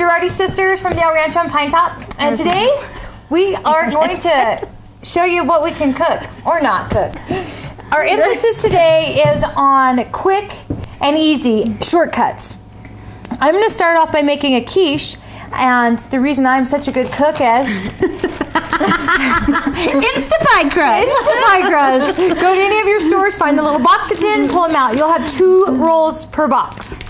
Girardi sisters from the El Rancho on Pinetop, and today we are going to show you what we can cook or not cook. Our emphasis today is on quick and easy shortcuts. I'm going to start off by making a quiche, and the reason I'm such a good cook is Instapie crust. Instapie crust. Go to any of your stores, find the little box it's in, pull them out. You'll have two rolls per box.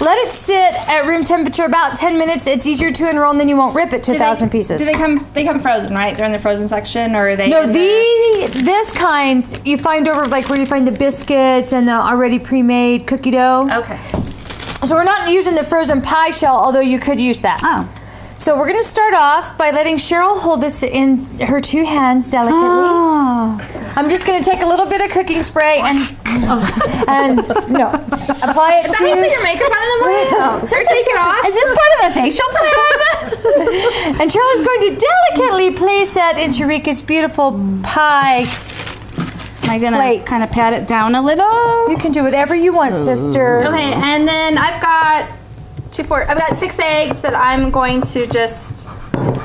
Let it sit at room temperature about 10 minutes. It's easier to enroll and then you won't rip it to a Do they- thousand pieces. Do they come? They come frozen, right? They're in the frozen section, or are they? no, in the this kind you find over like where you find the biscuits and the already pre-made cookie dough. Okay. So we're not using the frozen pie shell, although you could use that. Oh. So we're gonna start off by letting Cheryl hold this in her two hands delicately. Oh. I'm just gonna take a little bit of cooking spray and and no, apply it Is that how you put your makeup on in the morning? So take it off. Is this part of a facial plan? And Cheryl is going to delicately place that into Rika's beautiful pie. Am I gonna Plate. kind of pat it down a little? You can do whatever you want, sister. Okay, and then I've got two, four. I've got six eggs that I'm going to just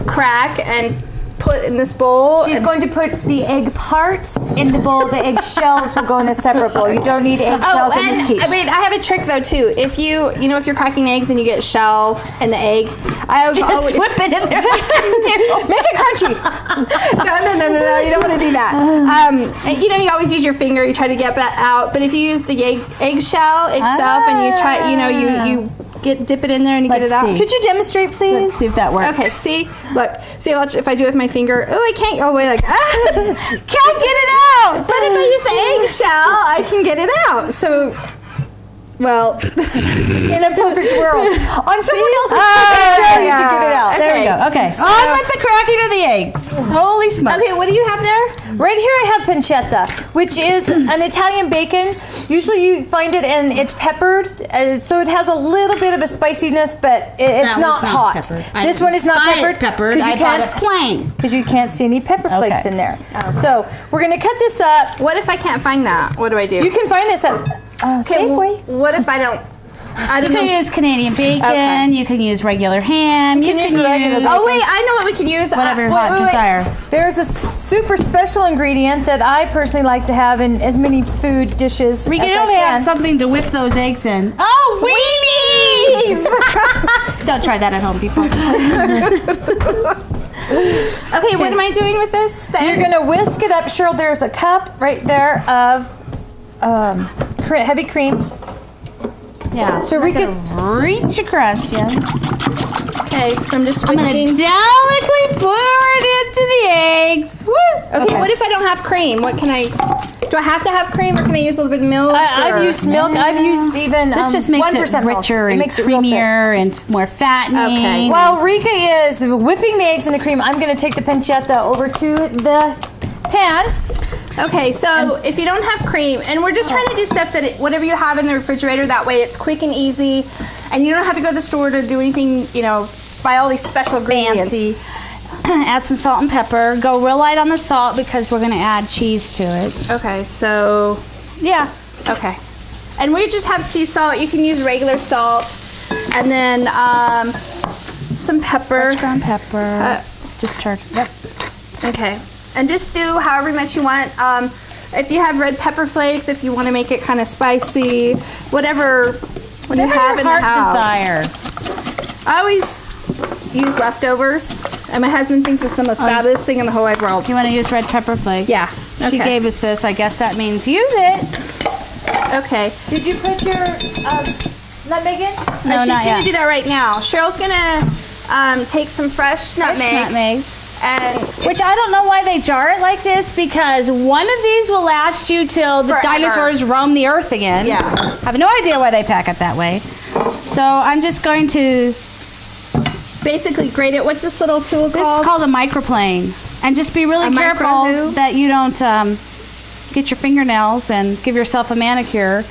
crack and put in this bowl. She's going to put the egg parts in the bowl. The egg shells will go in a separate bowl. You don't need egg shells in this and quiche. I mean, I have a trick though too. If you, you know, if you're cracking eggs and you get shell and the egg, I have Just always, whip it in there. Make it crunchy. no, no, no, no, no. You don't want to do that. Um, and, you know, you always use your finger. You try to get that out. But if you use the egg eggshell itself and you try, you know, you you get dip it in there and you get it out. see. Could you demonstrate, please? Let's see if that works. Okay, see, look, see if I- if I do it with my finger. Oh, I can't. Oh, wait, like ah. Can't get it out. But if I use the eggshell, I can get it out. So, well, In a perfect world. On someone else's Oh, Okay. So- On with the cracking of the eggs. Holy smokes. okay, what do you have there? Right here I have pancetta, which is an Italian bacon. Usually you find it and it's peppered, uh, so it has a little bit of a spiciness, but it's That not hot. peppered. This one is not peppered peppered. because you I can't it plain. because you can't see any pepper flakes Okay. in there. So we're gonna cut this up. What if I can't find that? What do I do? You can find this at uh, Safeway. wh- what if I don't? I You don't know. can use Canadian bacon. Okay. You can use regular ham. You can can use regular use Oh wait, I know what we can use. whatever Uh, your wait, hot wait, wait. desire. There's a super special ingredient that I personally like to have in as many food dishes We as can I only have something to whip those eggs in. Oh, weenies! Don't try that at home, people. Okay, what am I doing with this? The You're eggs? gonna whisk it up, Cheryl. There's a cup right there of um, heavy cream. Yeah. So I'm not Rika's- reach across you. Okay, so I'm just I'm gonna whisking. delicately pour it into the eggs. Woo! Okay, what if I don't have cream? What can I? Do I have to have cream, or can I use a little bit of milk? I, I've used milk. I've used even This um, just makes 1% it milk. richer It and makes it creamier and more fattening. Okay. While Rika is whipping the eggs in the cream, I'm gonna take the pancetta over to the pan. Okay, so if you don't have cream, and we're just trying to do stuff that it, whatever you have in the refrigerator, that way it's quick and easy, and you don't have to go to the store to do anything, you know, buy all these special ingredients. fancy. add some salt and pepper. Go real light on the salt because we're gonna add cheese to it. Okay, so Yeah. okay, and we just have sea salt. You can use regular salt, and then um, some pepper. Fresh ground pepper. Uh, Just charge. Yep. Okay, and just do however much you want. Um, if you have red pepper flakes, if you want to make it kind of spicy, whatever, what you have your in the house. desires. I always use leftovers, and my husband thinks it's the most fabulous thing in the whole wide world. You want to use red pepper flakes? Yeah. She gave us this. I guess that means use it. Okay. Did you put your um, nutmeg in? No, Uh, No, she's not gonna yet. do that right now. Cheryl's gonna um, take some fresh nutmeg, Fresh nutmeg. And Which I don't know why they jar it like this because one of these will last you till the Forever. dinosaurs roam the earth again. Yeah. I have no idea why they pack it that way. So I'm just going to. basically grate it. What's this little tool called? This called? is called a microplane. and just be really A careful that you don't um, get your fingernails and give yourself a manicure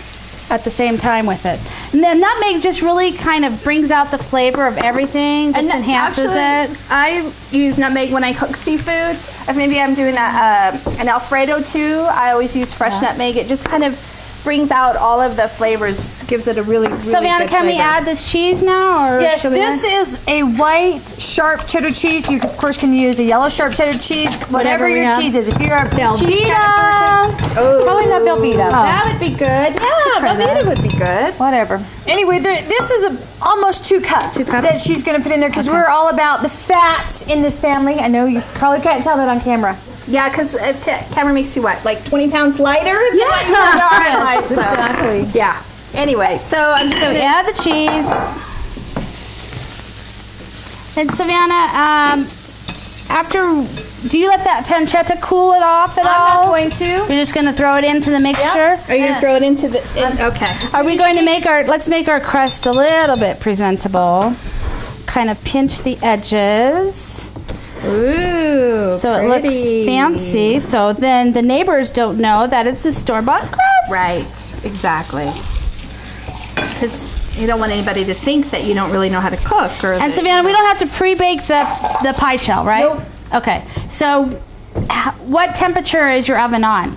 at the same time with it. And then nutmeg just really kind of brings out the flavor of everything, just And enhances actually, it. I use nutmeg when I cook seafood. If maybe I'm doing a, uh, an Alfredo too, I always use fresh nutmeg. It just kind of brings out all of the flavors, gives it a really, really Savannah, good can we add this cheese now? Or Yes, this let- is a white sharp cheddar cheese. You of course can use a yellow sharp cheddar cheese, whatever, Whatever your have. cheese is. If you're a Velveeta. kind of person, Oh. probably not Velveeta. That would be good. Yeah. Velveeta would be good. Whatever. Anyway, there, this is a, almost two cups, cups? that she's going to put in there because we're all about the fats in this family. I know you probably can't tell that on camera. Yeah, because t- camera makes you what, like 20 pounds lighter than what you are in life. So. Exactly. Yeah. Anyway, so I'm So add the cheese. And Savannah, um, after, do you let that pancetta cool it off at I'm all? not going to. You're just going to throw it into the mixture? Are you gonna throw it into the? in- okay. Are we going to make our, let's make our crust a little bit presentable. Kind of pinch the edges Ooh. so it looks fancy. So then the neighbors don't know that it's a store-bought crust. Right. Exactly. Because you don't want anybody to think that you don't really know how to cook. Or And that- Savannah, we don't have to pre-bake the, the pie shell, right? Nope. Okay. So what temperature is your oven on?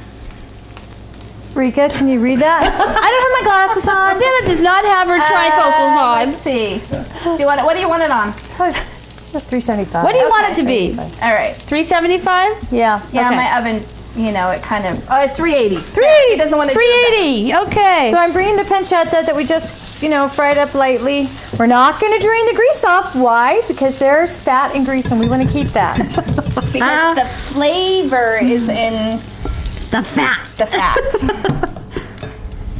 Rika, can you read that? I don't have my glasses on. Savannah does not have her Uh, trifocals on. Let's see. Do you want it? What do you want it on? 375. What do you want it to be? All right. 375? Yeah. Yeah, Okay. my oven. You know, it kind of. Oh, 380. 380 doesn't want to. 380. Okay. So I'm bringing the pancetta that we just, you know, fried up lightly. We're not going to drain the grease off. Why? Because there's fat and grease, and we want to keep that. Because uh-huh. the flavor is in the fat. the fat.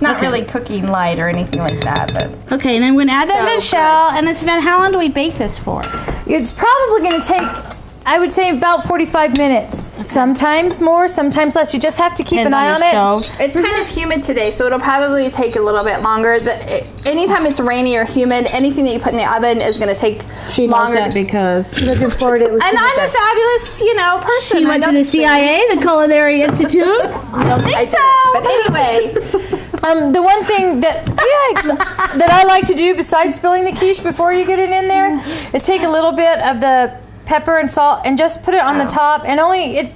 it's not really cooking light or anything like that, but Okay, and then we're gonna add that in So the shell. And then Savannah, how long do we bake this for? it's probably going to take, I would say, about 45 minutes. Sometimes more, sometimes less. You just have to keep an eye on your it. stove. it's kind of humid today, so it'll probably take a little bit longer. The, it, anytime it's rainy or humid, anything that you put in the oven is going to take longer. because Looking forward to it. and I'm a fabulous, you know, person. she went to the. CIA, the Culinary Institute. I don't think I so. did, but anyway, Um, the one thing that yikes, that I like to do besides spilling the quiche before you get it in there is take a little bit of the pepper and salt and just put it on the top and only it's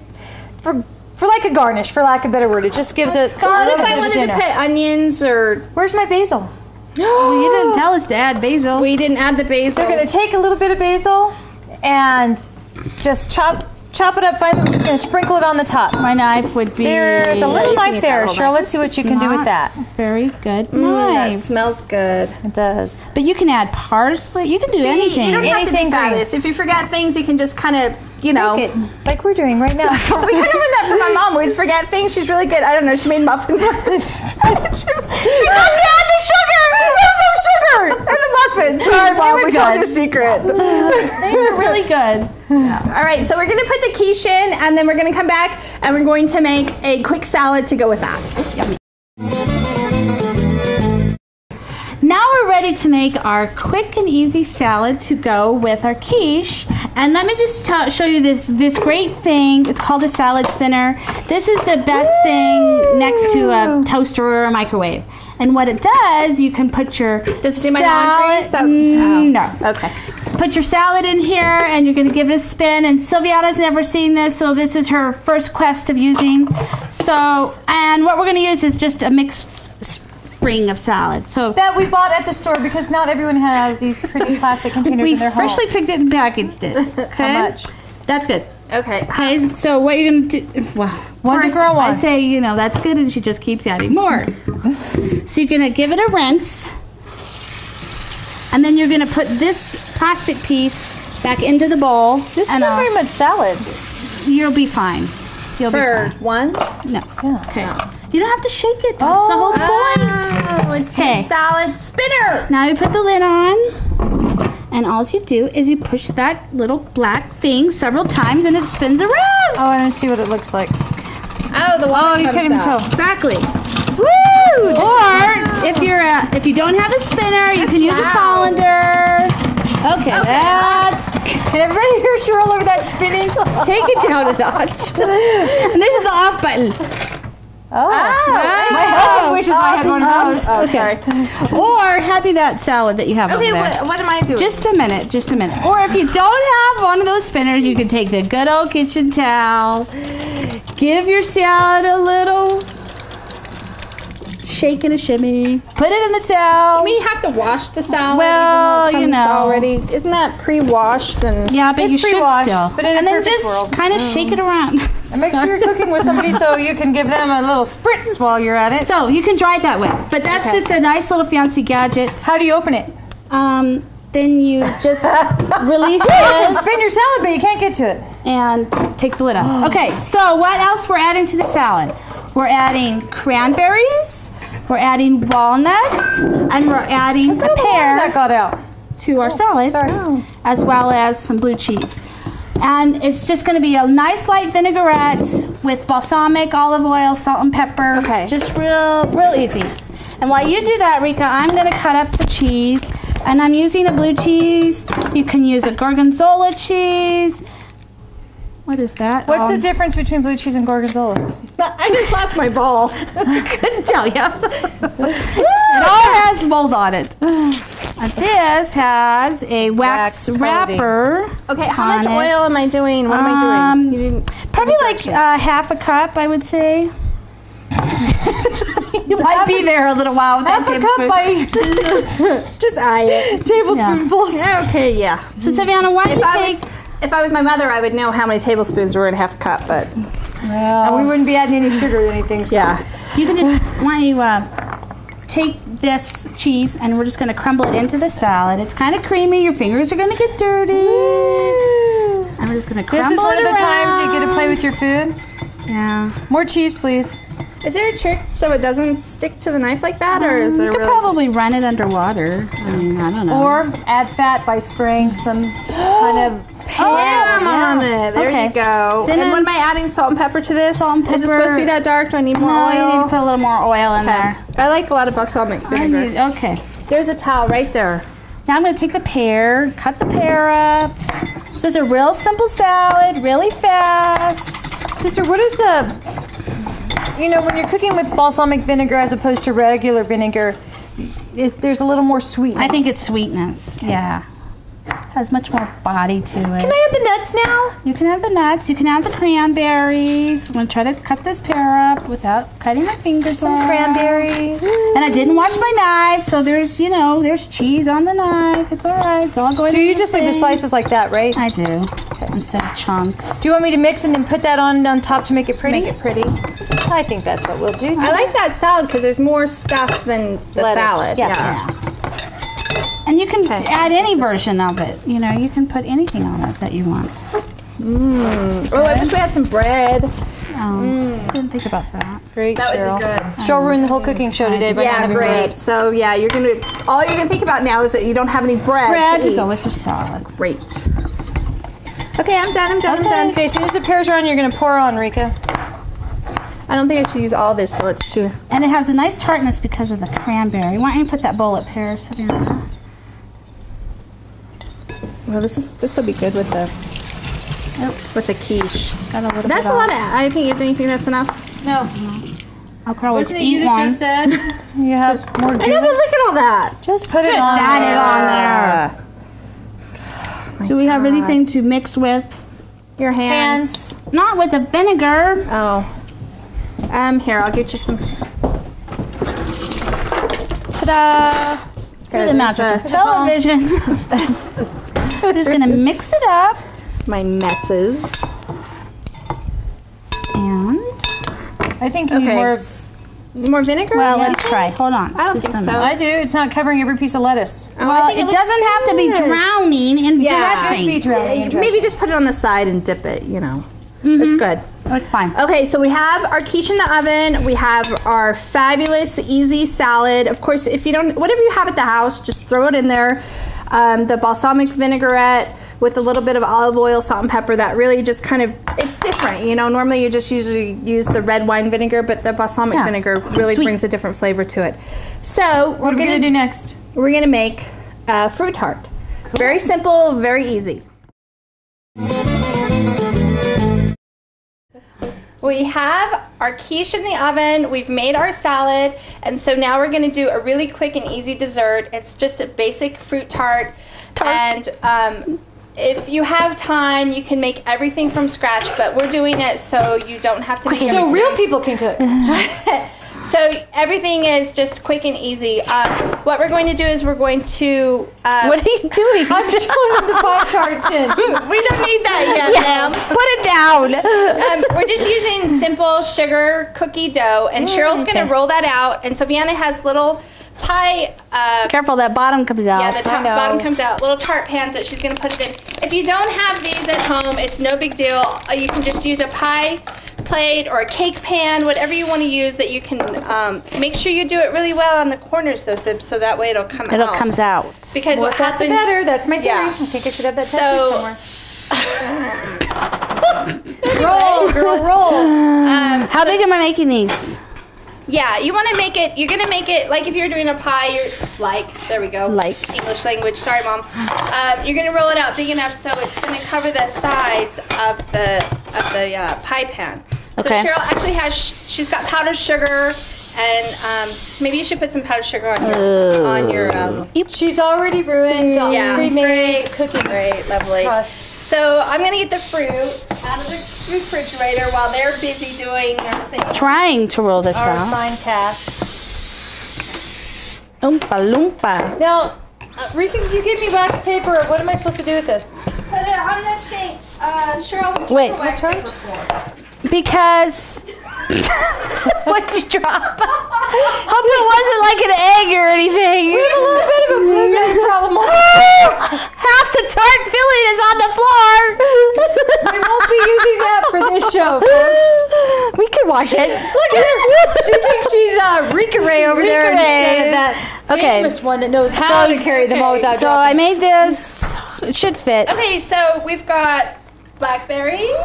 for for like a garnish for lack of a better word it just gives it a what little if bit I of a wanted to put onions or? where's my basil Well, you didn't tell us to add basil. We didn't add the basil. they're going to take a little bit of basil and just chop chop it up finely we're just going to sprinkle it on the top My knife would be. there's a little knife there that Cheryl let's see what you can do with that Very good mm, That knife. smells good. it does But you can add parsley. You can do See, anything. You don't have to Anything be green. fabulous. If you forget things, you can just kind of, you know. It like we're doing right now we kind of learned that from my mom. We'd forget things. She's really good. I don't know. She made muffins. you don't add the sugar. No sugar in the muffins. Sorry, mom. We told your secret. they were really good. All right. So we're gonna put the quiche in, and then we're gonna come back, and we're going to make a quick salad to go with that. Yummy. Now we're ready to make our quick and easy salad to go with our quiche. And let me just tell, show you this this great thing. It's called a salad spinner. This is the best thing next to a toaster or a microwave. And what it does, you can put your Does it do my laundry? salad- So- Mm, no. Okay. Put your salad in here, and you're going to give it a spin. And Sylviana's never seen this, so this is her first quest of using. So, and what we're going to use is just a mixed spring of salad. So that we bought at the store because not everyone has these pretty plastic containers we in their home. freshly picked it and packaged it. Okay? much? That's good. Okay. So what you're gonna do? Well, One to grow I say, you know, that's good, and she just keeps adding more. so you're gonna give it a rinse, and then you're gonna put this plastic piece back into the bowl. This isn't very much salad. You'll be fine. You'll For be one. No. Yeah. Okay. You don't have to shake it. That's the whole oh, point. Oh, it's Okay. a salad spinner. Now you put the lid on, and all you do is you push that little black thing several times, and it spins around. Oh, I want to see what it looks like. Oh, the water Oh, you can't even out. tell. Exactly. Woo! Or if you're a, if you don't have a spinner, you can use a loud. colander. Okay, that's Can everybody hear Cheryl over that spinning? Take it down a notch. and this is the off button. Oh, ah, my husband wishes I had one of um, those. Oh, sorry. Or happy that salad that you have Okay, over there. what, what am I doing? Just a minute, just a minute. Or if you don't have one of those spinners, you can take the good old kitchen towel. Give your salad a little shake and a shimmy. Put it in the towel. we have to wash the salad. Well, even it you know. already. Isn't that pre-washed and? yeah, but It's you should pre-washed, still. but in a and then just world. kind of shake it around. And make sure you're cooking with somebody so you can give them a little spritz while you're at it. so you can dry it that way. But that's Okay. just a nice little fancy gadget. How do you open it? Um, then you just release it. You can this spin your salad, but you can't get to it. and take the lid off. Okay, so what else we're adding to the salad? We're adding cranberries, we're adding walnuts, and we're adding a pear That got out. to our oh, salad, sorry. as well as some blue cheese. And it's just going to be a nice light vinaigrette with balsamic, olive oil, salt, and pepper. Okay. Just real, real easy. And while you do that, Rika, I'm going to cut up the cheese. And I'm using a blue cheese. You can use a gorgonzola cheese. What is that? What's Um, the difference between blue cheese and gorgonzola? I just lost my ball. couldn't tell you. it all has mold on it. And this has a wax, Wax wrapper. Okay, how much on it. oil am I doing? What am I Um, doing? You didn't. Probably like uh, half a cup, I would say. you might be there a little while with Half that a cup tablespoon. just eye it. tablespoonfuls. Yeah, okay, yeah. So Savannah, why don't If you I, take? Was, if I was my mother, I would know how many tablespoons were in a half a cup, but And we wouldn't be adding any sugar or anything. So. yeah. You can just why don't you uh, take this cheese and we're just going to crumble it into the salad. It's kind of creamy. Your fingers are going to get dirty. And we're just going to crumble it This crumble is one it of the times you get to play with your food. Yeah. More cheese, please. Is there a trick so it doesn't stick to the knife like that, or is um, there? You could really? probably run it underwater. I mean, I don't know. Or add fat by spraying some kind of oh, Jam on it. There Okay. you go. Then and what I'm- am I adding? Salt and pepper to this? Salt and pepper. Is it supposed to be that dark? Do I need more no, you need oil? to put a little more oil in Okay. there. I like a lot of balsamic I vinegar. need- okay. There's a towel right there. Now I'm going to take the pear, cut the pear up. This is a real simple salad, really fast. Sister, what is the you know when you're cooking with balsamic vinegar as opposed to regular vinegar? Is there's a little more sweetness? I think it's sweetness. Yeah. Has much more body to it. Can I add the nuts now? You can have the nuts. You can have the cranberries. I'm going to try to cut this pear up without cutting my fingers Some off. cranberries. And I didn't wash my knife, so there's, you know, there's cheese on the knife. It's all right. It's all going Do in you the just leave the slices like that, right? I do. Instead of chunks. Do you want me to mix and then put that on on top to make it pretty? Make it pretty. I think that's what we'll do. I like that salad because there's more stuff than the Lettuce. salad. Yeah. Yeah. And you can Okay. add any version of it. You know, you can put anything on it that you want. Mmm. Oh, I wish we had some bread. Um, Didn't think about that. Great, That would Cheryl. be good. Cheryl ruined the whole cooking show today by not Yeah, having great. bread. So yeah, you're gonna all you're gonna think about now is that you don't have any bread, Bread to to go with your salad. Great. Okay, I'm done. I'm done. I'm done. Okay, as soon as the pears are on, you're gonna pour on, Rika. I don't think I should use all this though. It's too. And it has a nice tartness because of the cranberry. Why don't you put that bowl at pear, Savannah? Well, this is this will be good with the Oops. with the quiche. Got a little That's bit a lot of. I think. Do you think that's enough? No, I'll probably wasn't it eat you one. just said you have more? I know, but look at all that. Just put it Just add it on there. Do we have anything to mix with? Your hands. Hands. Not with the vinegar. Oh. Um. Here, I'll get you some. Ta-da! Through the magic of There's, television. We're just gonna mix it up My messes. and I think you need more. s- More vinegar? well, Yeah. let's try. Hold on. I don't just think so. minute. I do. It's not covering every piece of lettuce. Oh, Well, think it, doesn't have to be drowning in Yeah. dressing. Be drowning in Maybe just put it on the side and dip it. You know, Mm-hmm. it's good. It's fine. Okay, so we have our quiche in the oven. We have our fabulous, easy salad. Of course, if you don't, whatever you have at the house, just throw it in there. Um, the balsamic vinaigrette with a little bit of olive oil, salt, and pepper. That really just kind of, it's different. You know, normally you just usually use the red wine vinegar, but the balsamic Yeah. vinegar really Sweet. brings a different flavor to it. So What we're we gonna gonna do next? we're gonna make a fruit tart. Very simple, very easy. We have our quiche in the oven. We've made our salad, and so now we're gonna do a really quick and easy dessert. It's just a basic fruit tart, and um, if you have time, you can make everything from scratch. But we're doing it so you don't have to make So everything. real people can cook. So everything is just quick and easy. Uh, what we're going to do is we're going to. Uh, What are you doing? I'm showing the pie tart tin. we don't need that yet. Put it down. Um, we're just using simple sugar cookie dough, and Cheryl's okay. gonna roll that out. And Savannah has little pie. Uh, Careful, that bottom comes out. yeah, the top, bottom comes out. Little tart pans that she's gonna put it in. If you don't have these at home, it's no big deal. Uh, You can just use a pie plate or a cake pan, whatever you want to use. That you can um, make sure you do it really well on the corners, though, Sib, so that way it'll come out. it all out. comes out. Because More what fat the happens? better. That's my theory. Yeah. I think I should have that So- somewhere. roll, girl, roll. Um, How big am I making these? Yeah, you want to make it. You're gonna make it like if you're doing a pie. You're like there we go. Like. English language. Sorry, mom. Um, you're gonna roll it out big enough so it's gonna cover the sides of the of the uh, pie pan. So Okay. Cheryl actually has. She's got powdered sugar, and um, maybe you should put some powdered sugar on your on your. Um, She's already ruined the Yeah. pre-made cookie great, lovely. crust. So I'm gonna get the fruit out of the refrigerator while they're busy doing their thing. Trying to roll this Our out. fine task. Oompa loompa. Now, uh, Rika, you give me wax paper. What am I supposed to do with this? Put it on this thing. Uh, Cheryl, Wait. put wax Which paper for? Because. What'd you drop? Hope it wasn't like an egg or anything. We have a little bit of a blueberry problem. Half the tart filling is on the floor. we won't be using that for this show, folks. We can wash it. Look at her. She thinks she's uh, Rika Ray over there Rika instead of that Okay. famous one that knows how So- to carry them all okay. without So I made this. It should fit. Okay, so we've got blackberries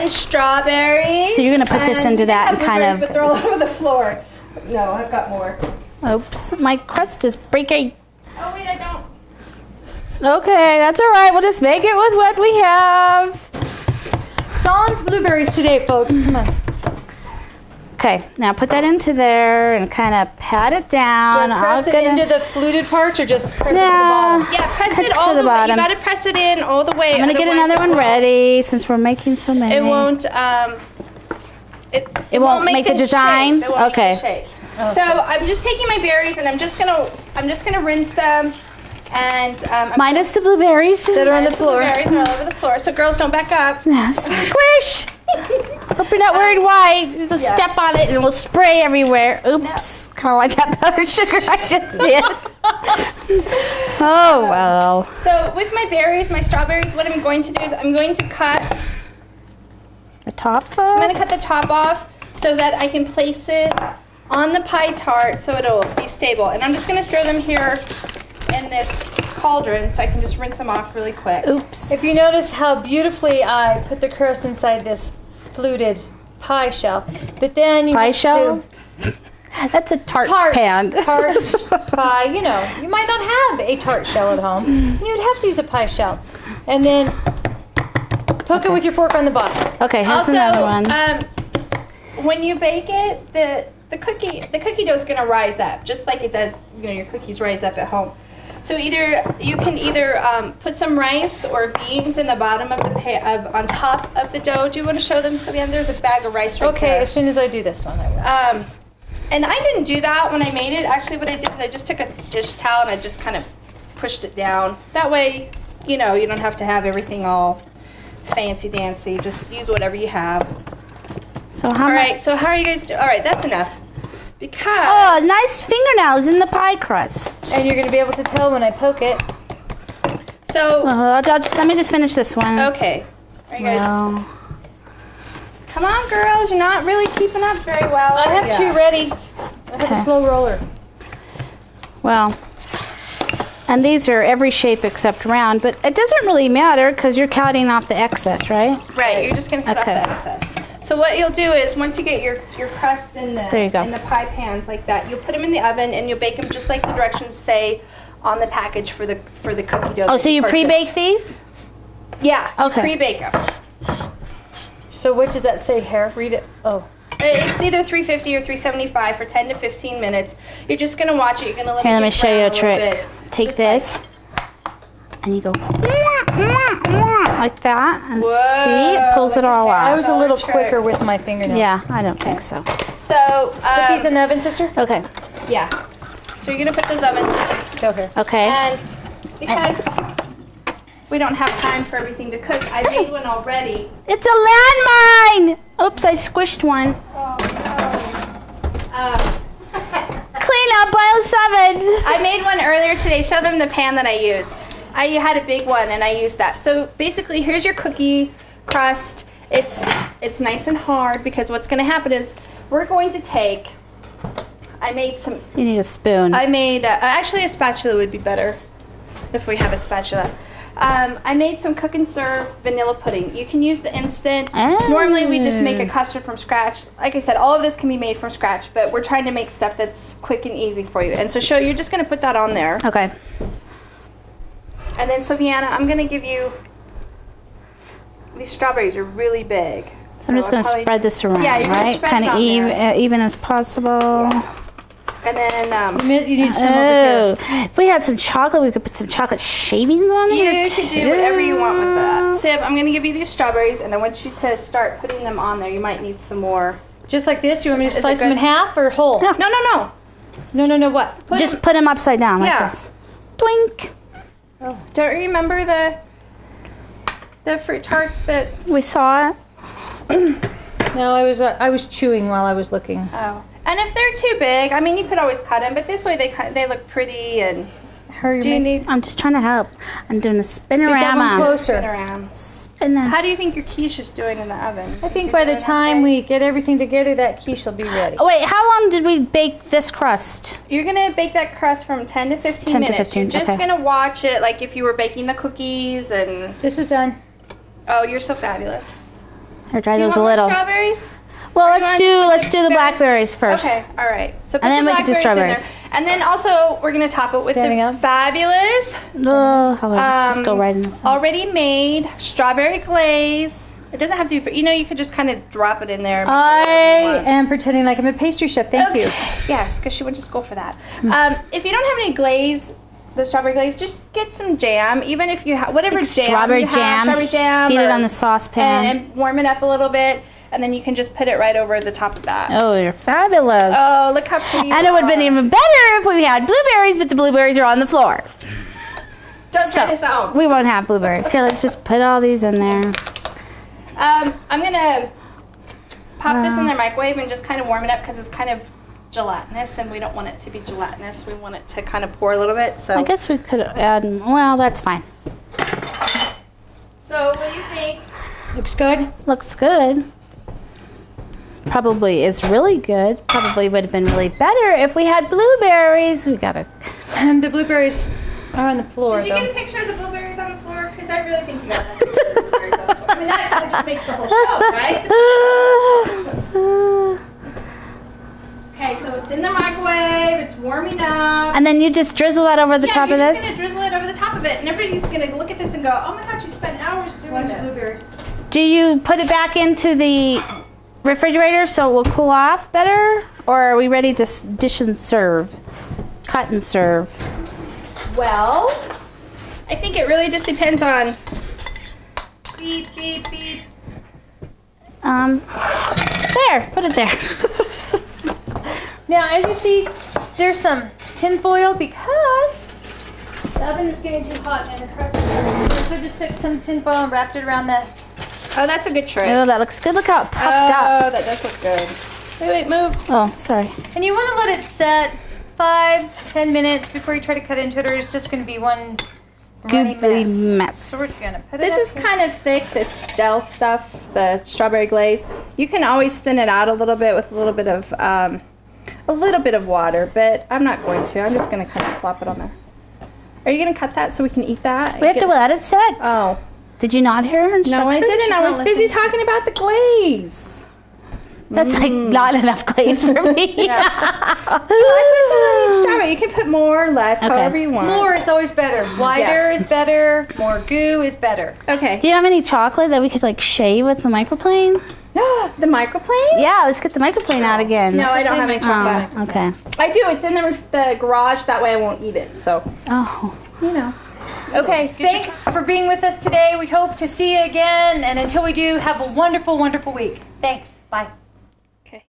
and strawberries. So you're gonna put this into that and kind of- But they're all over the floor. No, I've got more. Oops, my crust is breaking. Oh wait, I don't. Okay, that's all right. We'll just make it with what we have. Sans blueberries today, folks. Come on. Okay, now put that into there and kind of pat it down. Do I press I'm it gonna- into the fluted parts or just press it to the bottom? Yeah, press Cut it to all the the, way. bottom. You gotta press it in all the way. I'm gonna get another one ready since we're making so many. It won't. Um, it, it, won't make the design? shape. It won't Okay. Make the shape. So I'm just taking my berries and I'm just gonna I'm just gonna rinse them, and um, Minus the blueberries. That are on the The floor. berries are all over the floor. So girls, don't back up. Squish! You're not wearing um, white. Just Yeah. step on it and we'll spray everywhere. Oops. Kind of like that powdered sugar I just did. oh, well. So with my berries, my strawberries, what I'm going to do is I'm going to cut. The top's I'm going to cut the top off so that I can place it on the pie tart so it'll be stable. And I'm just going to throw them here in this cauldron so I can just rinse them off really quick. Oops. If you notice how beautifully I put the crust inside this fluted pie shell, but then you Pie have shell? to That's a tart, tart pan. tart pie. You know, you might not have a tart shell at home. You'd have to use a pie shell, and then poke it with your fork on the bottom. Okay, here's also, another one. Um, when you bake it, the the cookie the cookie dough is going to rise up, just like it does. You know, your cookies rise up at home. So either you can either um, put some rice or beans in the bottom of the pa- of, on top of the dough. Do you want to show them, Sylvian? There's a bag of rice right Okay, there. as soon as I do this one, I will. Um, and I didn't do that when I made it. Actually, what I did is I just took a dish towel and I just kind of pushed it down. That way, you know, you don't have to have everything all fancy dancy. Just use whatever you have. so how All much? right, so how are you guys doing? All right, that's enough. Because Oh, nice fingernails in the pie crust. And you're going to be able to tell when I poke it. so Uh, I'll, I'll just, let me just finish this one. okay. Are you guys? Come on, girls. You're not really keeping up very well. I have Yeah. two ready. I have Okay. a slow roller. well. And these are every shape except round, but it doesn't really matter because you're counting off the excess, right? Right, you're just gonna cut Okay. off the excess. So what you'll do is once you get your, your crust in the There you go. in the pie pans like that, you'll put them in the oven and you'll bake them just like the directions say on the package for the for the cookie dough. Oh, so you purchased. pre-bake these? Yeah. Okay. Pre-bake them. So what does that say here? Read it. Oh. Uh, it's either 350 or 375 for 10 to 15 minutes. You're just gonna watch it. You're gonna let Here, let me show you a brown trick. bit. Take Just this, and you go like that, and see, it pulls it all out. I was a little trick. quicker with my fingernails. Yeah, I don't think so. like- So, Put these um, in the oven, sister? Okay, yeah. So you're gonna put those ovens, Go here. okay. and because we don't have time for everything to cook, I made one already. It's a landmine! Oops, I squished one. Um, Clean up aisle seven. I made one earlier today. Show them the pan that I used. I had a big one and I used that. So basically, here's your cookie crust. It's it's nice and hard because what's going to happen is we're going to take. I made some. You need a spoon. I made uh, actually a spatula would be better if we have a spatula. Um, I made some cook and serve vanilla pudding. You can use the instant. Oh. Normally we just make a custard from scratch. Like I said, all of this can be made from scratch, but we're trying to make stuff that's quick and easy for you. And so, show you're just going to put that on there. okay. And then, so Vienna, I'm gonna give you. These strawberries are really big. So I'm just gonna spread this around, Yeah, you're gonna right? spread Kind of even, uh, even as possible. And then um, You need- you need some over here. Oh, if we had some chocolate, we could put some chocolate shavings on you there. can do whatever you want with that. too. Sib, I'm gonna give you these strawberries, and I want you to start putting them on there. You might need some more. Just like this? Do you want me to Is slice them in half or whole? No. No, no, no. No, no, no, what? Put Just them- put them upside down like Yeah. this. Twink. Don't you remember the the fruit tarts that. We saw. No, I was uh, I was chewing while I was looking. Oh. And if they're too big, I mean, you could always cut them, but this way they cut, they look pretty. And Hurry, do you need I'm just trying to help. I'm doing a that one closer. spin around? Spin it. How do you think your quiche is doing in the oven? I think by the time okay? we get everything together, that quiche will be ready. Oh, wait, how long did we bake this crust? You're gonna bake that crust from 10 to 15 10 to minutes. 15, You're just okay. gonna watch it like if you were baking the cookies and This is done. oh, you're so fabulous. Or dry Do you those a little. strawberries? Well, you let's do let's do the blackberries? blackberries first. Okay, all right. So put And then the we can do blackberries in strawberries. And then also we're gonna top it with Standing the up? fabulous how about just um, go right in this. already made strawberry glaze. It doesn't have to be, you know, you could just kind of drop it in there. and make it I whatever you want. am pretending like I'm a pastry chef. Thank you. Yes, because she went to school for that. Um, if you don't have any glaze, the strawberry glaze, just get some jam. Even if you have whatever jam, strawberry you have, jam. strawberry jam, Heat it or- on the saucepan. and, and warm it up a little bit, and then you can just put it right over the top of that. oh, you're fabulous. Oh, look how pretty! and it would have been even better if we had blueberries, but the blueberries are on the floor. Don't try this out. we won't have blueberries. Here, let's just put all these in there. Um, I'm gonna pop this in the microwave and just kind of warm it up because it's kind of gelatinous, and we don't want it to be gelatinous. We want it to kind of pour a little bit. So, I guess we could add. Well, that's fine. so what do you think? Looks good. Looks good. Probably is really good. Probably would have been really better if we had blueberries. We gotta. Um, the blueberries are on the floor, Did you get a picture of the blueberries on the floor? Because I really think you guys have the blueberries on the floor. I mean, that kind of just makes the whole show, right? Okay, so it's in the microwave. It's warming up. and then you just drizzle that over the yeah, top you're of just this. gonna drizzle it over the top of it, and everybody's gonna look at this and go, "Oh my God, you spent hours doing this." Do you put it back into the refrigerator so it will cool off better? Or are we ready to dish and serve? Cut and serve. Well, I think it really just depends on. Beep beep beep. Um, there, put it there. Now, as you see, there's some tin foil because the oven is getting too hot and the crust is burning. So I just took some tin foil and wrapped it around the. Oh, that's a good trick. oh, that looks good. Look how puffed oh, up. Oh, that does look good. Wait, wait, move. Oh, sorry. And you want to let it set five, ten minutes before you try to cut into it, or it's just going to be one runny Goopy mess. mess. So we're just going to put it. This is here. kind of thick, this gel stuff, the strawberry glaze. You can always thin it out a little bit with a little bit of um, a little bit of water, but I'm not going to. I'm just going to kind of plop it on there. Are you going to cut that so we can eat that? We have to Get- let it set. Oh Did you not hear her no, I didn't. I was Not busy listening. talking about the glaze. That's like mm. not enough glaze for me. Strawberry. You can put more or less, however you want. More is always better. Wider is better. More goo is better. Okay. Do you have any chocolate that we could like shave with the microplane? the microplane? Yeah, let's get the microplane out again. No, I don't have any oh, chocolate. Oh, okay. I do. It's in the, ref- the garage. That way I won't eat it. So, Oh. you know. Okay. Thanks for being with us today. We hope to see you again. And until we do, have a wonderful, wonderful week. Thanks. Bye. Okay.